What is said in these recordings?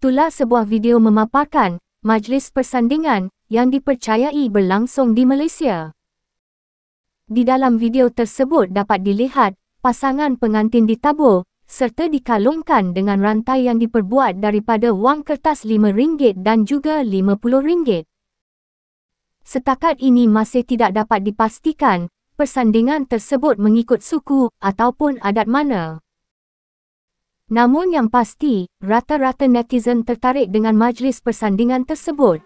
Itulah sebuah video memaparkan majlis persandingan yang dipercayai berlangsung di Malaysia. Di dalam video tersebut dapat dilihat pasangan pengantin ditabur serta dikalungkan dengan rantai yang diperbuat daripada wang kertas RM5 dan juga RM50. Setakat ini masih tidak dapat dipastikan persandingan tersebut mengikut suku ataupun adat mana. Namun yang pasti, rata-rata netizen tertarik dengan majlis persandingan tersebut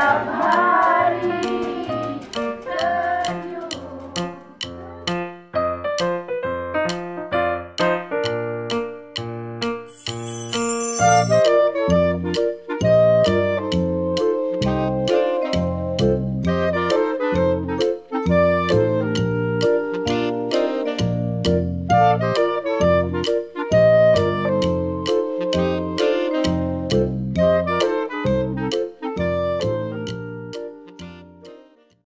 Colombia.